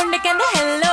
ముందుకెంద hello